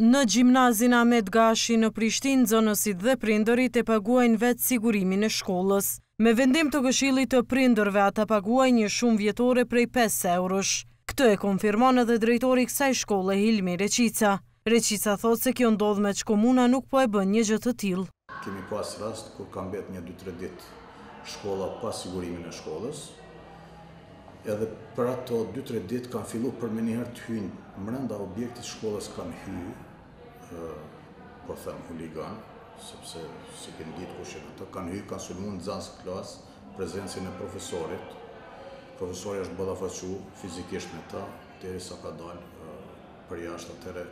Në Gjimnazin Ahmet Gashi në Prishtinë nxënësit dhe prindërit e paguajnë vetë sigurimin e shkollës. Me vendim të Këshillit të Prindërve ata paguajnë një shumë vjetore prej pesë eurosh. Këtë e konfirmon edhe drejtori i kësaj shkolle Hilmi Rexhica. Rexhica thotë se kjo ndodh meqë komuna nuk po e bën një gjë të tillë. Kemi pas rast kur ka mbet një dy tre ditë shkolla pa sigurimin e shkollës, edhe për ato dy tre ditë kanë fillu përnjëherë të hyjnë mrenda objektit të shkollës kanë hy, po them huliganë, sepse s'i kemi ditë kush janë ato, kanë hy kanë sulmu nxënësit n'klasë, n'prezencën e profesorit, profesori është ballafaqu fizikisht me ta, derisa ka dalë. përjashtë, atëherë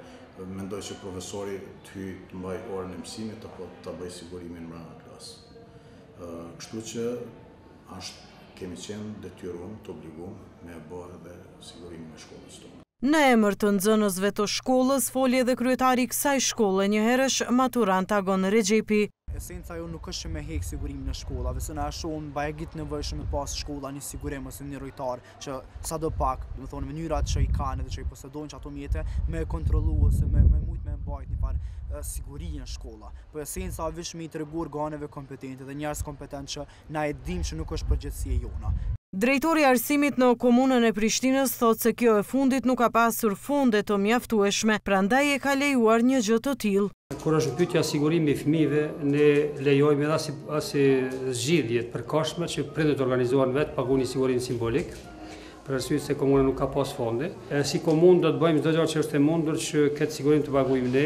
mendoj që profesori të hyjë të mbajë orën e mësimit apo të bëjë sigurimin mrena n'klasë. Kështu që ashtë kemi qenë t'detyrun të obligum me e bo edhe sigurimin e shkollës tonë. Në emër të nxënësve të shkollës foli edhe kryetari i kësaj shkolle njëherësh maturant Agon Rexhepi. Esenca jonë nuk është që me hek sigurimin e shkollave, se na e shohim bajagi t'nevojshme me pas shkolla një sigurim ose një rojtar, që sadopak, domethënë, mënyrat që i kanë dhe që i posedojnë që ato mjete, me e kontrolu ose me, me mujtë me mbajt një farë siguri n'shkolla. Po esenca ish me i tregu organeve kompetente dhe njerëzve kompetentë që na e dim që nuk është përgjegjësi e jona. Drejtori i arsimit në komunën e Prishtinës thotë se kjo e fundit nuk ka pasur fonde të mjaftueshme, prandaj e ka lejuar një gjë të tillë. Kur është n'pytje sigurimi i fëmijëve, ne lejojmë edhe si si zgjidhje të përkohshme që prindërit të organizohen vetë, t'pagujnë një sigurim simbolik, për arsye se komuna nuk ka pas fonde. Si komunë do të bëjmë çdo gjë që është e mundur që këtë sigurim ta paguajmë ne.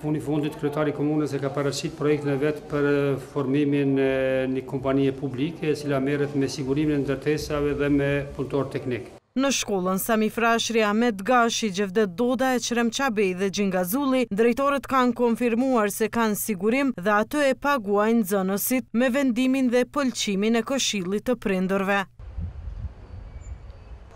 Fundi i fundit kryetari i komunës e ka paraqit projektin e vet për formimin e një kompanie publike e cila merret me sigurimin e ndërtesave dhe me punëtorë teknikë. Në shkollën Sami Frashëri, Ahmet Gashi, Xhevdet Doda, Eqrem Çabej dhe Gjin Gazulli, drejtorët kanë konfirmuar se kanë sigurim dhe atë e paguajnë nxënësit me vendimin dhe pëlqimin e Këshillit të Prindërve.